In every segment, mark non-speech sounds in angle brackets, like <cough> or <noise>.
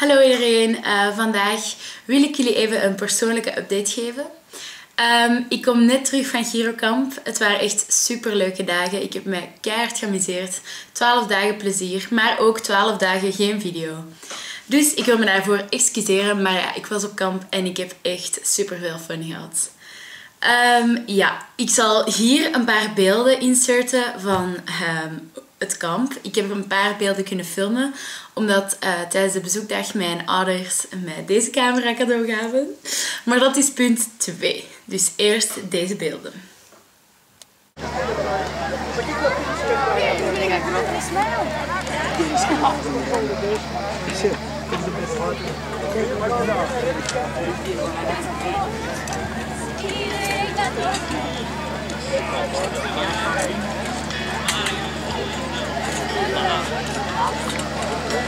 Hallo iedereen, uh, vandaag wil ik jullie even een persoonlijke update geven. Um, ik kom net terug van Girocamp. Het waren echt super leuke dagen. Ik heb me keihard geamuseerd. 12 dagen plezier, maar ook 12 dagen geen video. Dus ik wil me daarvoor excuseren, maar ja, ik was op kamp en ik heb echt super veel fun gehad. Um, ja, ik zal hier een paar beelden inserten van um, het kamp. Ik heb een paar beelden kunnen filmen, omdat uh, tijdens de bezoekdag mijn ouders mij deze camera cadeau gaven. Maar dat is punt 2. Dus eerst deze beelden.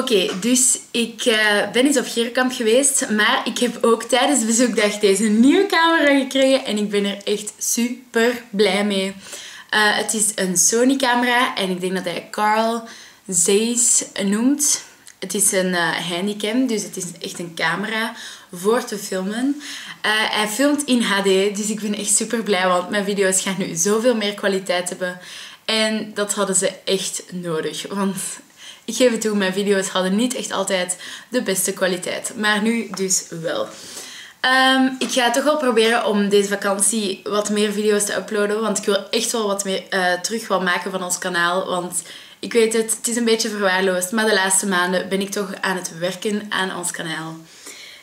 Oké, dus ik uh, ben eens op Geerkamp geweest, maar ik heb ook tijdens de bezoekdag deze nieuwe camera gekregen en ik ben er echt super blij mee. Uh, het is een Sony camera en ik denk dat hij Carl Zeiss noemt. Het is een uh, handicam, dus het is echt een camera voor te filmen. hij filmt in HD, dus ik ben echt super blij, want mijn video's gaan nu zoveel meer kwaliteit hebben. En dat hadden ze echt nodig, want ik geef toe, mijn video's hadden niet echt altijd de beste kwaliteit. Maar nu dus wel. Ehm, ik ga toch wel proberen om deze vakantie wat meer video's te uploaden. Want ik wil echt wel wat meer uh, terug wel maken van ons kanaal. Want ik weet het, het is een beetje verwaarloosd. Maar de laatste maanden ben ik toch aan het werken aan ons kanaal.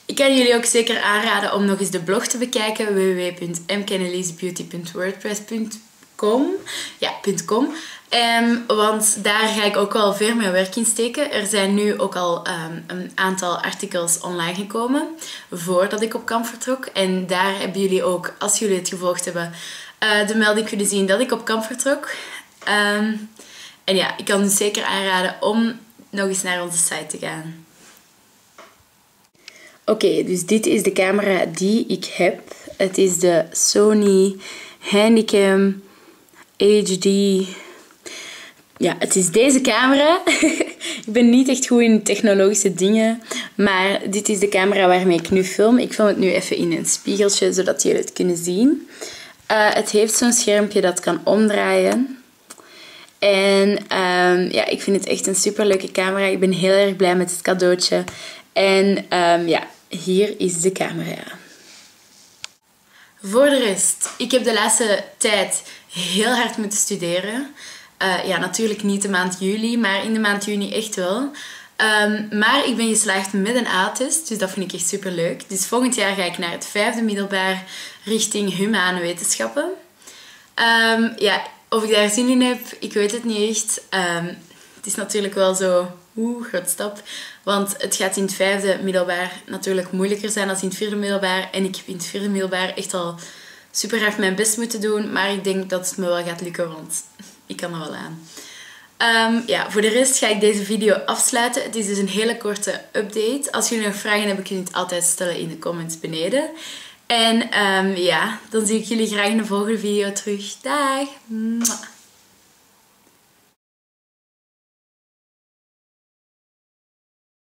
Ik kan jullie ook zeker aanraden om nog eens de blog te bekijken. www.mkennelysbeauty.wordpress.com Ja, .com. Um, want daar ga ik ook wel veel meer werk in steken. Er zijn nu ook al um, een aantal artikels online gekomen voordat ik op kamp vertrok. En daar hebben jullie ook, als jullie het gevolgd hebben, uh, de melding kunnen zien dat ik op kamp vertrok. Um, en ja, ik kan u zeker aanraden om nog eens naar onze site te gaan. Oké, dus dit is de camera die ik heb. Het is de Sony Handycam HD ja, het is deze camera. <laughs> ik ben niet echt goed in technologische dingen. Maar dit is de camera waarmee ik nu film. Ik film het nu even in een spiegeltje, zodat jullie het kunnen zien. Uh, het heeft zo'n schermpje dat kan omdraaien. En um, ja, ik vind het echt een super leuke camera. Ik ben heel erg blij met het cadeautje. En um, ja, hier is de camera. Voor de rest, ik heb de laatste tijd heel hard moeten studeren. Uh, ja, natuurlijk niet de maand juli, maar in de maand juni echt wel. Um, maar ik ben geslaagd met een A-test, dus dat vind ik echt super leuk. Dus volgend jaar ga ik naar het vijfde middelbaar richting humane wetenschappen. Um, ja, of ik daar zin in heb, ik weet het niet echt. Het is natuurlijk wel zo, oeh, stap. Want het gaat in het vijfde middelbaar natuurlijk moeilijker zijn dan in het vierde middelbaar. En ik heb in het vierde middelbaar echt al super hard mijn best moeten doen. Maar ik denk dat het me wel gaat lukken, want <laughs> ik kan er wel aan. Um, ja, voor de rest ga ik deze video afsluiten. Het is dus een hele korte update. Als jullie nog vragen hebben, kun je het altijd stellen in de comments beneden. En um, ja, dan zie ik jullie graag in de volgende video terug. Dag!